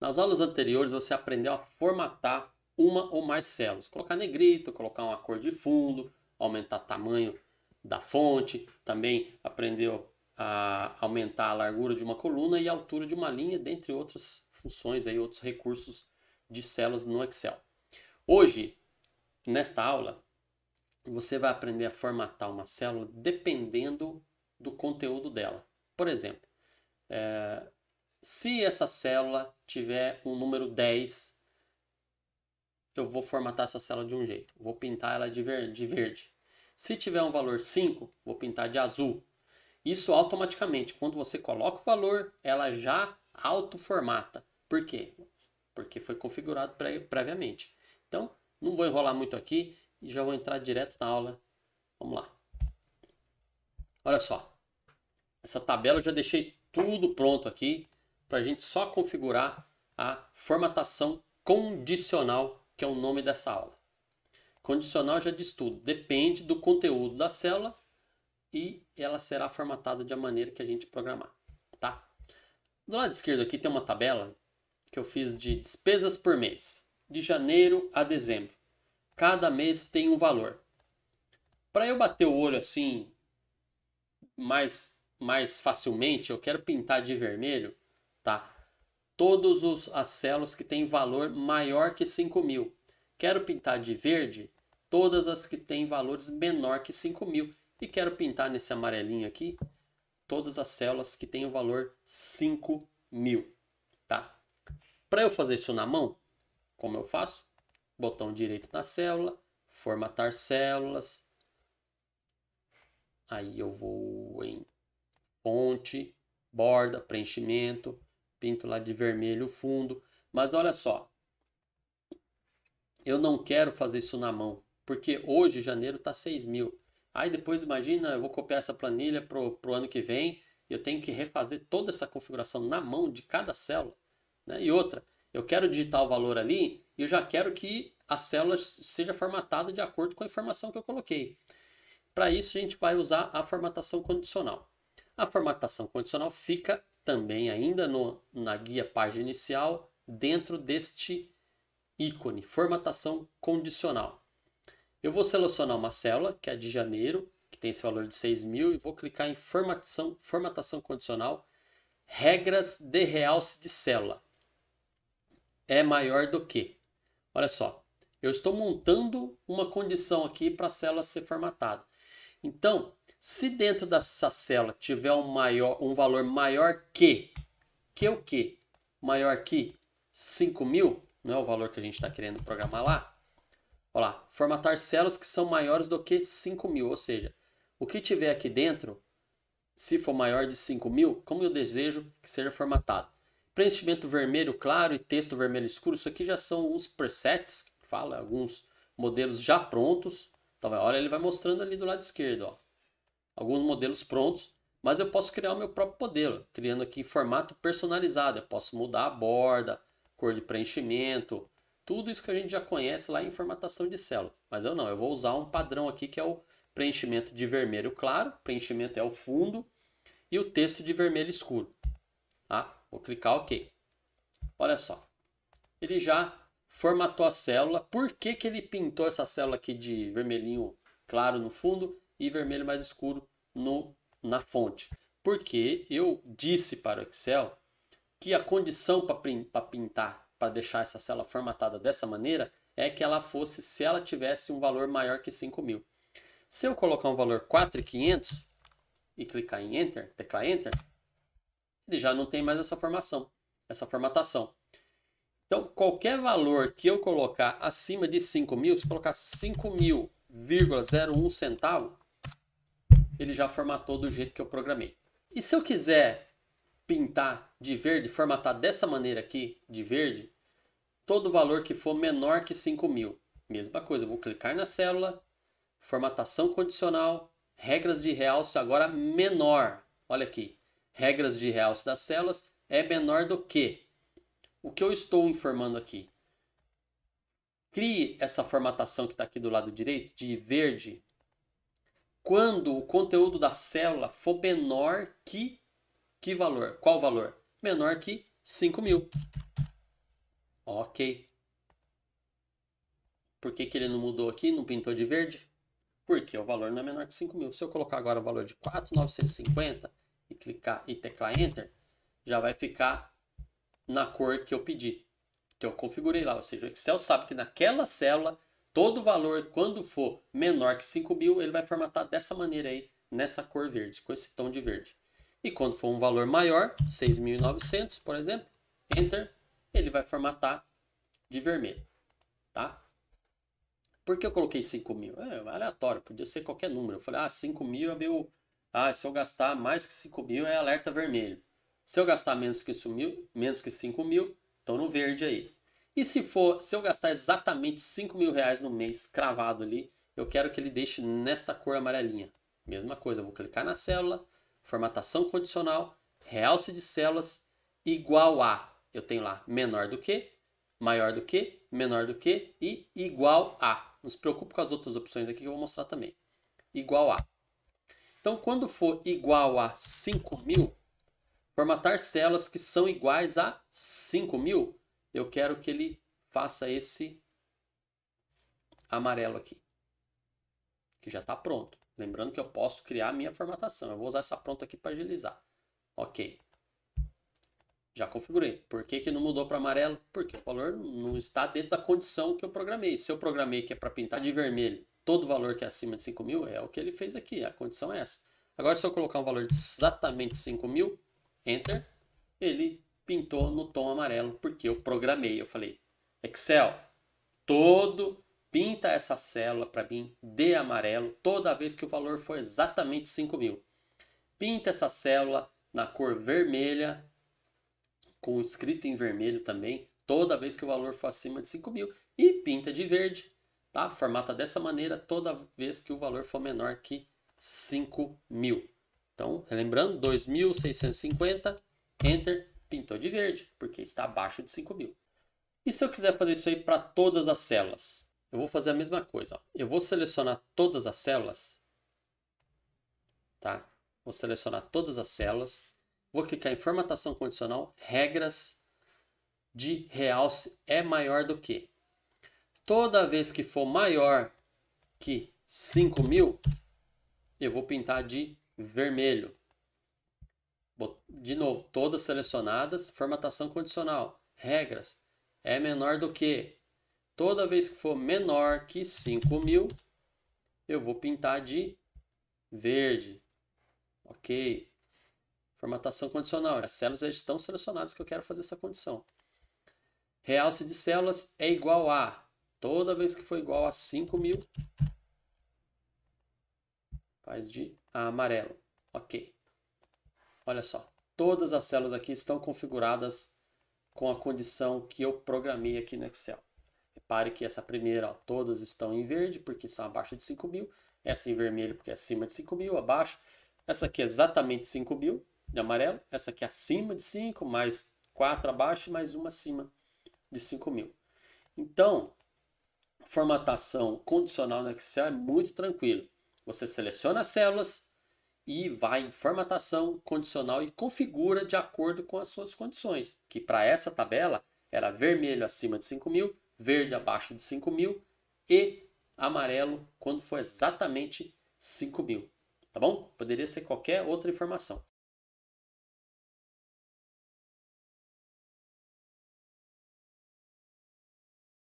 Nas aulas anteriores você aprendeu a formatar uma ou mais células. Colocar negrito, colocar uma cor de fundo, aumentar o tamanho da fonte. Também aprendeu a aumentar a largura de uma coluna e a altura de uma linha, dentre outras funções, aí, outros recursos de células no Excel. Hoje, nesta aula, você vai aprender a formatar uma célula dependendo do conteúdo dela. Por exemplo, é, se essa célula tiver um número 10, eu vou formatar essa célula de um jeito. Vou pintar ela de verde. De verde. Se tiver um valor 5, vou pintar de azul. Isso automaticamente, quando você coloca o valor, ela já autoformata. Por quê? Porque foi configurado previamente. Então, não vou enrolar muito aqui e já vou entrar direto na aula. Vamos lá. Olha só. Essa tabela eu já deixei tudo pronto aqui para a gente só configurar a formatação condicional, que é o nome dessa aula. Condicional já diz tudo, depende do conteúdo da célula e ela será formatada de a maneira que a gente programar, tá? Do lado esquerdo aqui tem uma tabela que eu fiz de despesas por mês, de janeiro a dezembro. Cada mês tem um valor. Para eu bater o olho assim mais mais facilmente, eu quero pintar de vermelho, tá? Todas as células que têm valor maior que 5 mil. Quero pintar de verde todas as que têm valores menor que 5 mil. E quero pintar nesse amarelinho aqui todas as células que têm o valor 5 mil, tá? Para eu fazer isso na mão, como eu faço? Botão direito na célula, formatar células. Aí eu vou em fonte, borda, preenchimento, pinto lá de vermelho o fundo. Mas olha só, eu não quero fazer isso na mão, porque hoje, janeiro, está 6 mil. Aí depois, imagina, eu vou copiar essa planilha para o ano que vem, eu tenho que refazer toda essa configuração na mão de cada célula. Né? E outra, eu quero digitar o valor ali e eu já quero que a célula seja formatada de acordo com a informação que eu coloquei. Para isso, a gente vai usar a formatação condicional. A formatação condicional fica também ainda no, na guia página inicial, dentro deste ícone, formatação condicional. Eu vou selecionar uma célula, que é de janeiro, que tem esse valor de 6 mil, e vou clicar em formatação, formatação condicional, regras de realce de célula. É maior do que. Olha só, eu estou montando uma condição aqui para a célula ser formatada. Então, se dentro dessa célula tiver um, maior, um valor maior que, que o que? Maior que 5 mil, não é o valor que a gente está querendo programar lá? Olha lá, formatar células que são maiores do que 5 mil, ou seja, o que tiver aqui dentro, se for maior de 5 mil, como eu desejo que seja formatado. Preenchimento vermelho claro e texto vermelho escuro, isso aqui já são os presets, fala, alguns modelos já prontos. Então, olha, ele vai mostrando ali do lado esquerdo, ó alguns modelos prontos, mas eu posso criar o meu próprio modelo, criando aqui em formato personalizado. Eu posso mudar a borda, cor de preenchimento, tudo isso que a gente já conhece lá em formatação de células. Mas eu não, eu vou usar um padrão aqui que é o preenchimento de vermelho claro, preenchimento é o fundo, e o texto de vermelho escuro. Tá? Vou clicar OK. Olha só, ele já formatou a célula. Por que, que ele pintou essa célula aqui de vermelhinho claro no fundo? E vermelho mais escuro no, na fonte. Porque eu disse para o Excel que a condição para pintar, para deixar essa célula formatada dessa maneira, é que ela fosse se ela tivesse um valor maior que 5 mil. Se eu colocar um valor 4,500 e clicar em Enter, teclar Enter, ele já não tem mais essa formação, essa formatação. Então, qualquer valor que eu colocar acima de 5 mil, se colocar 5.000,01 centavo, ele já formatou do jeito que eu programei. E se eu quiser pintar de verde, formatar dessa maneira aqui, de verde, todo valor que for menor que 5 mil. Mesma coisa, vou clicar na célula, formatação condicional, regras de realce agora menor. Olha aqui, regras de realce das células é menor do que. O que eu estou informando aqui? Crie essa formatação que está aqui do lado direito, de verde, quando o conteúdo da célula for menor que que valor? Qual valor? Menor que 5 mil. Ok. Por que, que ele não mudou aqui, não pintou de verde? Porque o valor não é menor que 5 mil. Se eu colocar agora o valor de 4,950 e clicar e teclar Enter, já vai ficar na cor que eu pedi, que eu configurei lá. Ou seja, o Excel sabe que naquela célula, todo valor, quando for menor que 5 mil, ele vai formatar dessa maneira aí, nessa cor verde, com esse tom de verde. E quando for um valor maior, 6.900, por exemplo, Enter, ele vai formatar de vermelho, tá? Por que eu coloquei 5 mil? É aleatório, podia ser qualquer número. Eu falei, ah, 5 mil é meu... Ah, se eu gastar mais que 5 mil é alerta vermelho. Se eu gastar menos que, mil, menos que 5 mil, estou no verde aí. E se for, se eu gastar exatamente 5 mil reais no mês, cravado ali, eu quero que ele deixe nesta cor amarelinha. Mesma coisa, eu vou clicar na célula, formatação condicional, realce de células, igual a, eu tenho lá menor do que, maior do que, menor do que e igual a. Não se preocupe com as outras opções aqui que eu vou mostrar também. Igual a. Então, quando for igual a 5.000, formatar células que são iguais a 5.000, eu quero que ele faça esse amarelo aqui, que já está pronto. Lembrando que eu posso criar a minha formatação. Eu vou usar essa pronta aqui para agilizar. Ok. Já configurei. Por que, que não mudou para amarelo? Porque o valor não está dentro da condição que eu programei. Se eu programei que é para pintar de vermelho todo valor que é acima de 5 mil, é o que ele fez aqui. A condição é essa. Agora, se eu colocar um valor de exatamente 5 mil, Enter, ele pintou no tom amarelo, porque eu programei. Eu falei, Excel, todo pinta essa célula para mim de amarelo toda vez que o valor for exatamente 5 mil. Pinta essa célula na cor vermelha com escrito em vermelho também, toda vez que o valor for acima de 5 mil. E pinta de verde, tá? Formata dessa maneira toda vez que o valor for menor que 5 mil. Então, lembrando, 2.650, Enter, pintou de verde, porque está abaixo de 5 mil. E se eu quiser fazer isso aí para todas as células? Eu vou fazer a mesma coisa. Ó. Eu vou selecionar todas as células, tá? Vou selecionar todas as células Vou clicar em formatação condicional, regras de realce é maior do que. Toda vez que for maior que 5000, eu vou pintar de vermelho. De novo, todas selecionadas, formatação condicional, regras é menor do que. Toda vez que for menor que 5000, eu vou pintar de verde. Ok. Formatação condicional. As células já estão selecionadas que eu quero fazer essa condição. Realce de células é igual a. Toda vez que for igual a 5.000, faz de amarelo. Ok. Olha só. Todas as células aqui estão configuradas com a condição que eu programei aqui no Excel. Repare que essa primeira, ó, todas estão em verde porque são abaixo de 5.000. Essa em vermelho porque é acima de 5.000, abaixo. Essa aqui é exatamente 5.000 de amarelo, essa aqui acima de 5, mais 4 abaixo mais uma acima de 5 mil. Então, formatação condicional no Excel é muito tranquilo. Você seleciona as células e vai em formatação condicional e configura de acordo com as suas condições. Que para essa tabela era vermelho acima de 5 mil, verde abaixo de 5 mil e amarelo quando for exatamente 5 mil. Tá bom? Poderia ser qualquer outra informação.